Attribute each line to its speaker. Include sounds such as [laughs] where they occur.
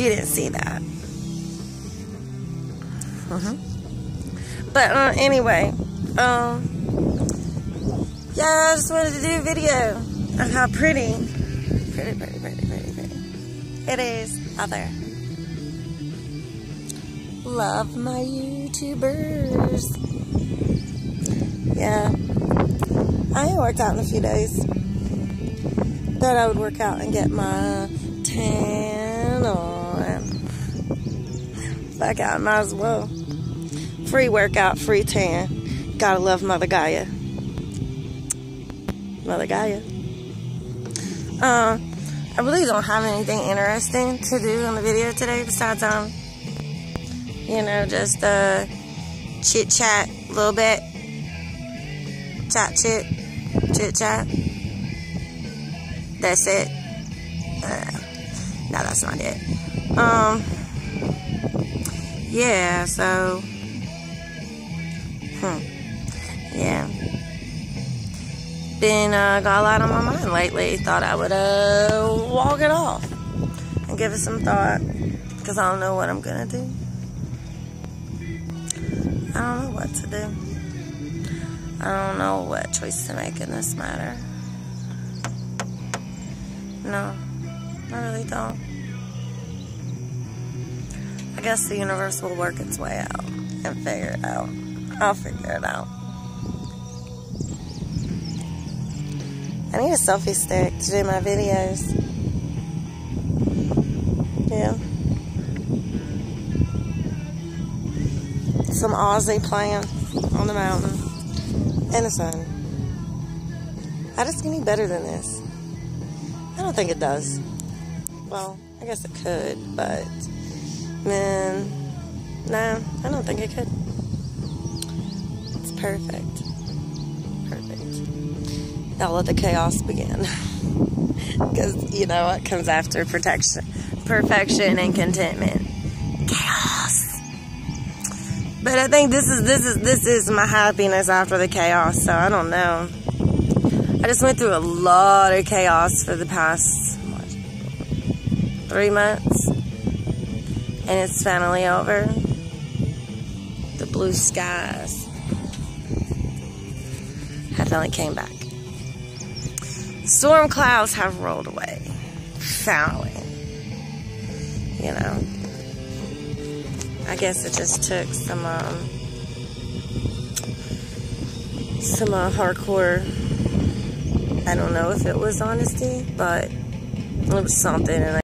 Speaker 1: You didn't see that. Mm-hmm. But uh, anyway, um, yeah, I just wanted to do a video of how pretty, pretty, pretty, pretty, pretty, pretty it is out there. Love my YouTubers. Yeah, I ain't worked out in a few days. Thought I would work out and get my tan on. Fuck out, might as well. Free workout, free tan. Gotta love Mother Gaia. Mother Gaia. Uh, I really don't have anything interesting to do on the video today besides, um, you know, just, uh, chit chat a little bit. Chat chit. Chit chat. That's it. Uh, no, that's not it. Um, yeah, so, hmm, yeah. Been, uh, got a lot on my mind lately. Thought I would, uh, walk it off and give it some thought because I don't know what I'm gonna do. I don't know what to do. I don't know what choice to make in this matter. No, I really don't. I guess the universe will work its way out and figure it out. I'll figure it out. I need a selfie stick to do my videos. Yeah. Some Aussie playing on the mountain in the sun. How does it get any better than this? I don't think it does. Well, I guess it could, but man, no, I don't think I could. It's perfect. Perfect. Now let the chaos begin. Because [laughs] you know what comes after protection, perfection and contentment? Chaos. But I think this is this is this is my happiness after the chaos, so I don't know. I just went through a lot of chaos for the past what, three months. And it's finally over. The blue skies have finally came back. Storm clouds have rolled away. Finally. You know. I guess it just took some um, some uh, hardcore I don't know if it was honesty, but it was something. And I